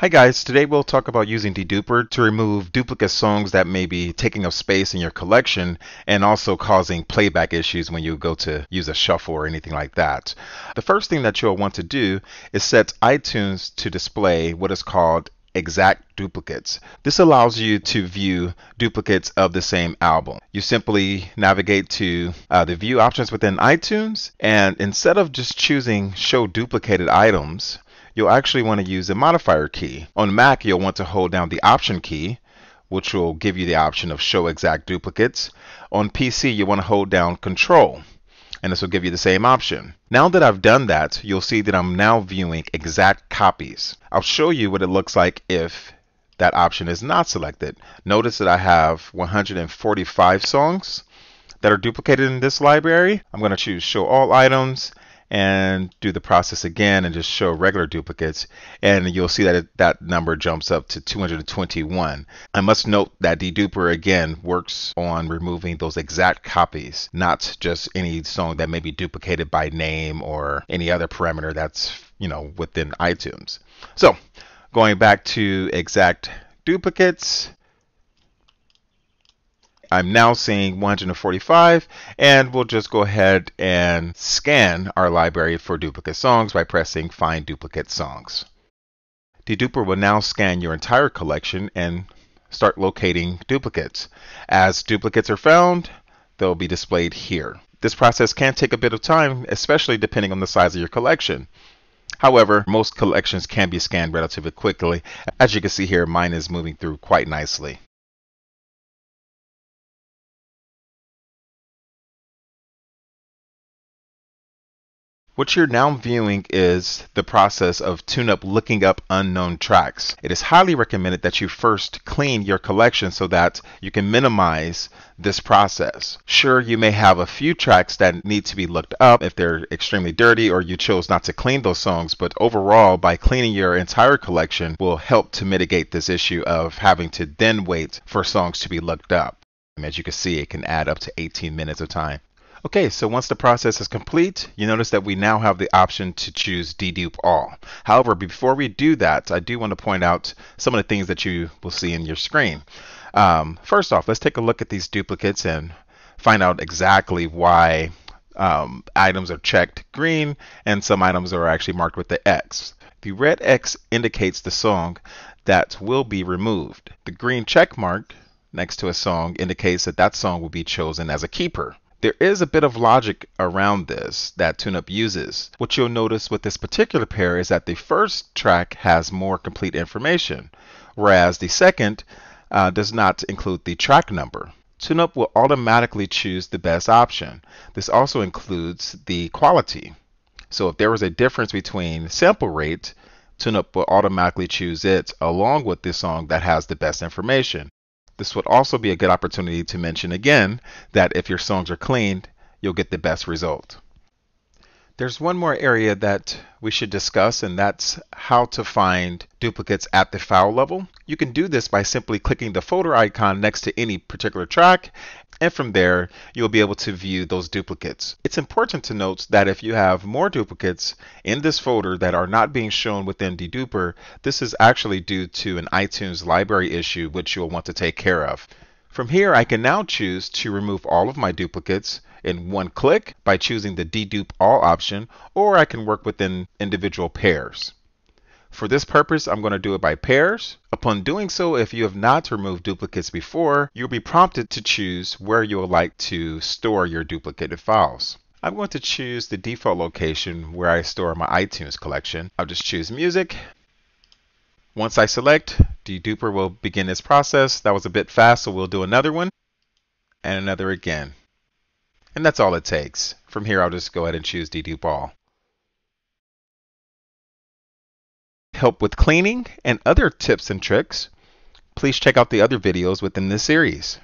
Hi guys, today we'll talk about using deduper to remove duplicate songs that may be taking up space in your collection and also causing playback issues when you go to use a shuffle or anything like that. The first thing that you'll want to do is set iTunes to display what is called exact duplicates. This allows you to view duplicates of the same album. You simply navigate to uh, the view options within iTunes and instead of just choosing show duplicated items, you'll actually want to use the modifier key. On Mac, you'll want to hold down the Option key, which will give you the option of show exact duplicates. On PC, you want to hold down Control, and this will give you the same option. Now that I've done that, you'll see that I'm now viewing exact copies. I'll show you what it looks like if that option is not selected. Notice that I have 145 songs that are duplicated in this library. I'm going to choose Show All Items and do the process again and just show regular duplicates and you'll see that it, that number jumps up to 221. I must note that deduper again works on removing those exact copies, not just any song that may be duplicated by name or any other parameter that's you know within iTunes. So going back to exact duplicates I'm now seeing 145 and we'll just go ahead and scan our library for duplicate songs by pressing find duplicate songs. Deduper will now scan your entire collection and start locating duplicates. As duplicates are found, they'll be displayed here. This process can take a bit of time, especially depending on the size of your collection. However, most collections can be scanned relatively quickly. As you can see here, mine is moving through quite nicely. What you're now viewing is the process of TuneUp looking up unknown tracks. It is highly recommended that you first clean your collection so that you can minimize this process. Sure, you may have a few tracks that need to be looked up if they're extremely dirty or you chose not to clean those songs, but overall, by cleaning your entire collection will help to mitigate this issue of having to then wait for songs to be looked up. As you can see, it can add up to 18 minutes of time. Okay, so once the process is complete, you notice that we now have the option to choose dedupe all. However, before we do that, I do want to point out some of the things that you will see in your screen. Um, first off, let's take a look at these duplicates and find out exactly why um, items are checked green and some items are actually marked with the X. The red X indicates the song that will be removed. The green check mark next to a song indicates that that song will be chosen as a keeper. There is a bit of logic around this that TuneUp uses. What you'll notice with this particular pair is that the first track has more complete information, whereas the second uh, does not include the track number. TuneUp will automatically choose the best option. This also includes the quality. So if there was a difference between sample rate, TuneUp will automatically choose it along with the song that has the best information. This would also be a good opportunity to mention again that if your songs are cleaned, you'll get the best result. There's one more area that we should discuss, and that's how to find duplicates at the file level. You can do this by simply clicking the folder icon next to any particular track, and from there, you'll be able to view those duplicates. It's important to note that if you have more duplicates in this folder that are not being shown within deduper, this is actually due to an iTunes library issue which you'll want to take care of. From here, I can now choose to remove all of my duplicates in one click by choosing the dedupe all option, or I can work within individual pairs. For this purpose, I'm going to do it by pairs. Upon doing so, if you have not removed duplicates before, you'll be prompted to choose where you would like to store your duplicated files. I'm going to choose the default location where I store my iTunes collection. I'll just choose music. Once I select, deduper will begin its process. That was a bit fast, so we'll do another one and another again. And that's all it takes. From here, I'll just go ahead and choose dedupe all. Help with cleaning and other tips and tricks, please check out the other videos within this series.